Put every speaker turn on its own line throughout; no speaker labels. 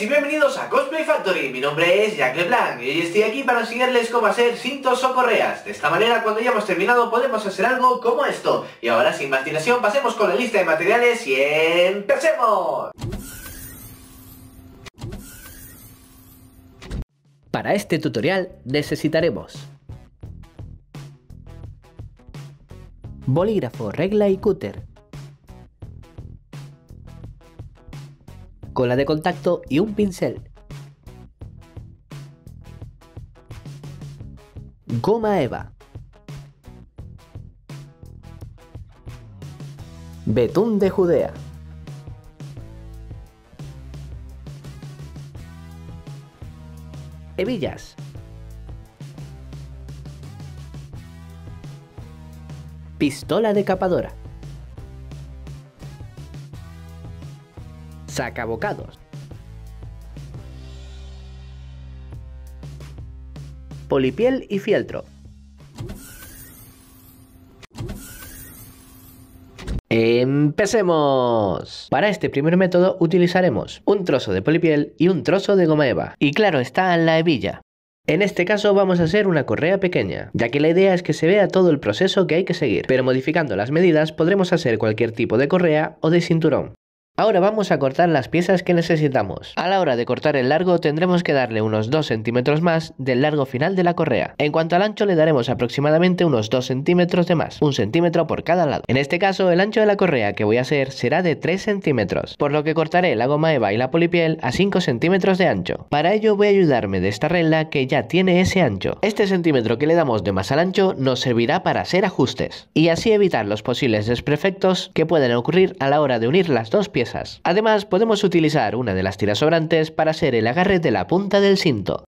y bienvenidos a Cosplay Factory, mi nombre es Jack LeBlanc y estoy aquí para enseñarles cómo hacer cintos o correas. De esta manera cuando hayamos terminado podemos hacer algo como esto. Y ahora sin más dilación pasemos con la lista de materiales y ¡empecemos!
Para este tutorial necesitaremos bolígrafo, regla y cúter, cola de contacto y un pincel. Goma eva. Betún de Judea. Hebillas. Pistola de Sacabocados. Polipiel y fieltro. ¡Empecemos! Para este primer método utilizaremos un trozo de polipiel y un trozo de goma eva. Y claro está la hebilla. En este caso vamos a hacer una correa pequeña, ya que la idea es que se vea todo el proceso que hay que seguir, pero modificando las medidas podremos hacer cualquier tipo de correa o de cinturón. Ahora vamos a cortar las piezas que necesitamos. A la hora de cortar el largo tendremos que darle unos 2 centímetros más del largo final de la correa. En cuanto al ancho le daremos aproximadamente unos 2 centímetros de más, un centímetro por cada lado. En este caso el ancho de la correa que voy a hacer será de 3 centímetros, por lo que cortaré la goma eva y la polipiel a 5 centímetros de ancho. Para ello voy a ayudarme de esta regla que ya tiene ese ancho. Este centímetro que le damos de más al ancho nos servirá para hacer ajustes y así evitar los posibles desperfectos que pueden ocurrir a la hora de unir las dos piezas Además, podemos utilizar una de las tiras sobrantes para hacer el agarre de la punta del cinto.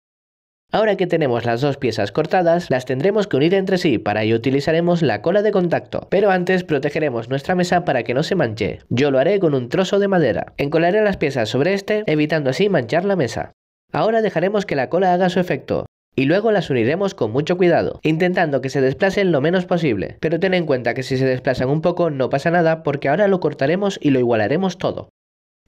Ahora que tenemos las dos piezas cortadas, las tendremos que unir entre sí, para ello utilizaremos la cola de contacto, pero antes protegeremos nuestra mesa para que no se manche. Yo lo haré con un trozo de madera. Encolaré las piezas sobre este, evitando así manchar la mesa. Ahora dejaremos que la cola haga su efecto y luego las uniremos con mucho cuidado, intentando que se desplacen lo menos posible, pero ten en cuenta que si se desplazan un poco no pasa nada porque ahora lo cortaremos y lo igualaremos todo.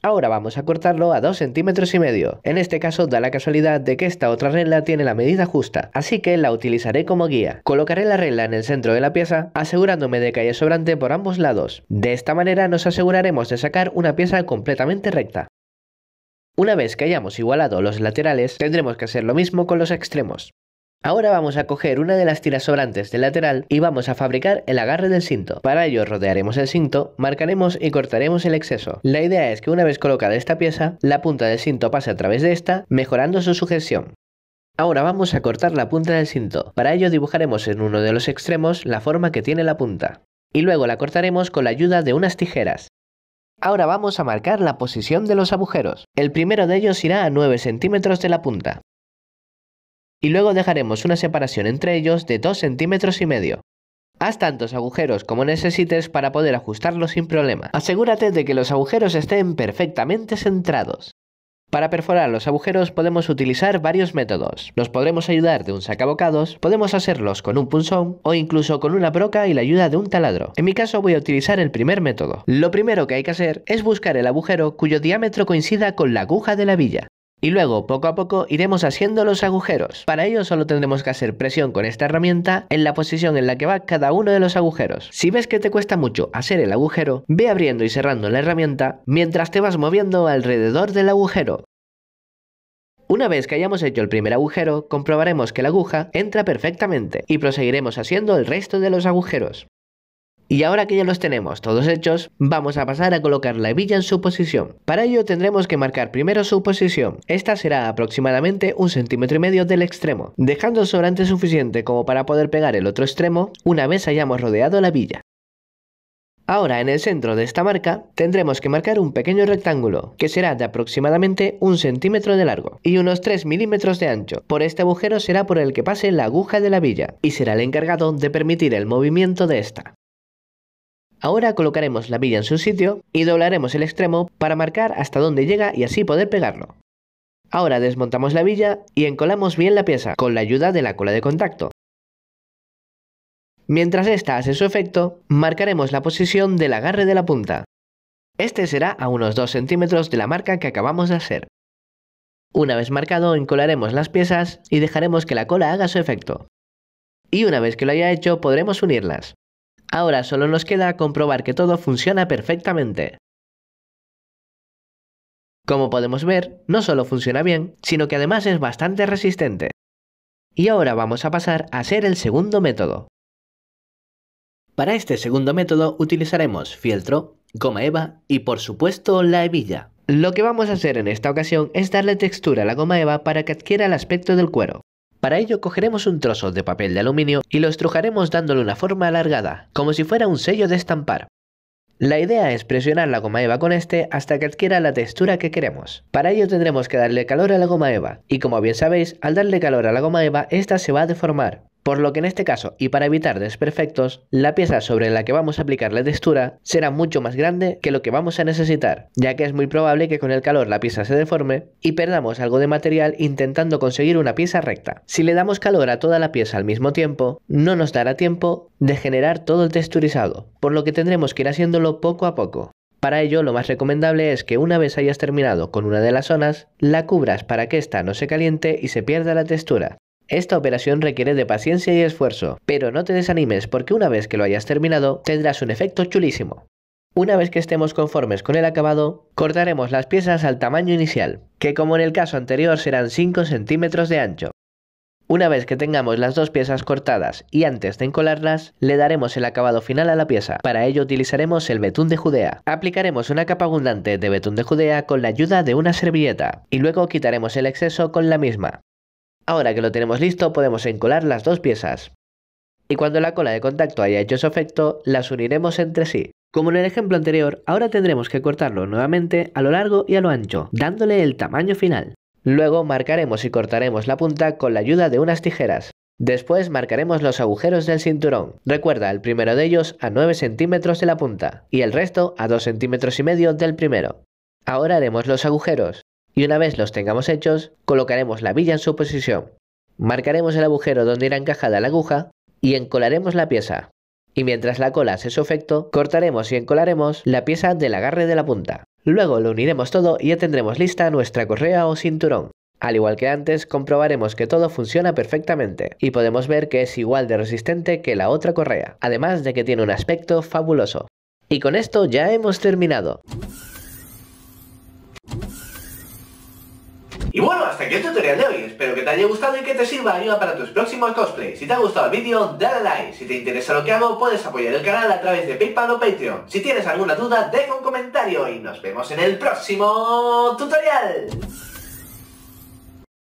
Ahora vamos a cortarlo a 2 centímetros y medio. En este caso da la casualidad de que esta otra regla tiene la medida justa, así que la utilizaré como guía. Colocaré la regla en el centro de la pieza, asegurándome de que haya sobrante por ambos lados. De esta manera nos aseguraremos de sacar una pieza completamente recta. Una vez que hayamos igualado los laterales, tendremos que hacer lo mismo con los extremos. Ahora vamos a coger una de las tiras sobrantes del lateral y vamos a fabricar el agarre del cinto. Para ello rodearemos el cinto, marcaremos y cortaremos el exceso. La idea es que una vez colocada esta pieza, la punta del cinto pase a través de esta, mejorando su sujeción. Ahora vamos a cortar la punta del cinto. Para ello dibujaremos en uno de los extremos la forma que tiene la punta. Y luego la cortaremos con la ayuda de unas tijeras. Ahora vamos a marcar la posición de los agujeros. El primero de ellos irá a 9 centímetros de la punta. Y luego dejaremos una separación entre ellos de 2 centímetros y medio. Haz tantos agujeros como necesites para poder ajustarlos sin problema. Asegúrate de que los agujeros estén perfectamente centrados. Para perforar los agujeros podemos utilizar varios métodos. Nos podremos ayudar de un sacabocados, podemos hacerlos con un punzón o incluso con una broca y la ayuda de un taladro. En mi caso voy a utilizar el primer método. Lo primero que hay que hacer es buscar el agujero cuyo diámetro coincida con la aguja de la villa. Y luego, poco a poco, iremos haciendo los agujeros. Para ello solo tendremos que hacer presión con esta herramienta en la posición en la que va cada uno de los agujeros. Si ves que te cuesta mucho hacer el agujero, ve abriendo y cerrando la herramienta mientras te vas moviendo alrededor del agujero. Una vez que hayamos hecho el primer agujero, comprobaremos que la aguja entra perfectamente y proseguiremos haciendo el resto de los agujeros. Y ahora que ya los tenemos todos hechos, vamos a pasar a colocar la hebilla en su posición. Para ello tendremos que marcar primero su posición. Esta será aproximadamente un centímetro y medio del extremo, dejando sobrante suficiente como para poder pegar el otro extremo una vez hayamos rodeado la villa. Ahora en el centro de esta marca tendremos que marcar un pequeño rectángulo que será de aproximadamente un centímetro de largo y unos 3 milímetros de ancho. Por este agujero será por el que pase la aguja de la villa y será el encargado de permitir el movimiento de esta. Ahora colocaremos la villa en su sitio y doblaremos el extremo para marcar hasta dónde llega y así poder pegarlo. Ahora desmontamos la villa y encolamos bien la pieza con la ayuda de la cola de contacto. Mientras esta hace su efecto, marcaremos la posición del agarre de la punta. Este será a unos 2 centímetros de la marca que acabamos de hacer. Una vez marcado, encolaremos las piezas y dejaremos que la cola haga su efecto. Y una vez que lo haya hecho, podremos unirlas. Ahora solo nos queda comprobar que todo funciona perfectamente. Como podemos ver, no solo funciona bien, sino que además es bastante resistente. Y ahora vamos a pasar a hacer el segundo método. Para este segundo método utilizaremos fieltro, goma eva y por supuesto la hebilla. Lo que vamos a hacer en esta ocasión es darle textura a la goma eva para que adquiera el aspecto del cuero. Para ello cogeremos un trozo de papel de aluminio y lo estrujaremos dándole una forma alargada, como si fuera un sello de estampar. La idea es presionar la goma eva con este hasta que adquiera la textura que queremos. Para ello tendremos que darle calor a la goma eva, y como bien sabéis, al darle calor a la goma eva, esta se va a deformar. Por lo que en este caso, y para evitar desperfectos, la pieza sobre la que vamos a aplicar la textura será mucho más grande que lo que vamos a necesitar, ya que es muy probable que con el calor la pieza se deforme y perdamos algo de material intentando conseguir una pieza recta. Si le damos calor a toda la pieza al mismo tiempo, no nos dará tiempo de generar todo el texturizado, por lo que tendremos que ir haciéndolo poco a poco. Para ello, lo más recomendable es que una vez hayas terminado con una de las zonas, la cubras para que ésta no se caliente y se pierda la textura. Esta operación requiere de paciencia y esfuerzo, pero no te desanimes porque una vez que lo hayas terminado tendrás un efecto chulísimo. Una vez que estemos conformes con el acabado, cortaremos las piezas al tamaño inicial, que como en el caso anterior serán 5 centímetros de ancho. Una vez que tengamos las dos piezas cortadas y antes de encolarlas, le daremos el acabado final a la pieza. Para ello utilizaremos el betún de Judea. Aplicaremos una capa abundante de betún de Judea con la ayuda de una servilleta y luego quitaremos el exceso con la misma. Ahora que lo tenemos listo podemos encolar las dos piezas. Y cuando la cola de contacto haya hecho su efecto, las uniremos entre sí. Como en el ejemplo anterior, ahora tendremos que cortarlo nuevamente a lo largo y a lo ancho, dándole el tamaño final. Luego marcaremos y cortaremos la punta con la ayuda de unas tijeras. Después marcaremos los agujeros del cinturón. Recuerda, el primero de ellos a 9 centímetros de la punta y el resto a 2 centímetros y medio del primero. Ahora haremos los agujeros y una vez los tengamos hechos, colocaremos la villa en su posición. Marcaremos el agujero donde irá encajada la aguja y encolaremos la pieza. Y mientras la cola hace su efecto, cortaremos y encolaremos la pieza del agarre de la punta. Luego lo uniremos todo y ya tendremos lista nuestra correa o cinturón. Al igual que antes, comprobaremos que todo funciona perfectamente y podemos ver que es igual de resistente que la otra correa, además de que tiene un aspecto fabuloso. Y con esto ya hemos terminado.
Y bueno, hasta aquí el tutorial de hoy. Espero que te haya gustado y que te sirva ayuda para tus próximos cosplays. Si te ha gustado el vídeo, dale like. Si te interesa lo que hago, puedes apoyar el canal a través de Paypal o Patreon. Si tienes alguna duda, deja un comentario y nos vemos en el próximo tutorial.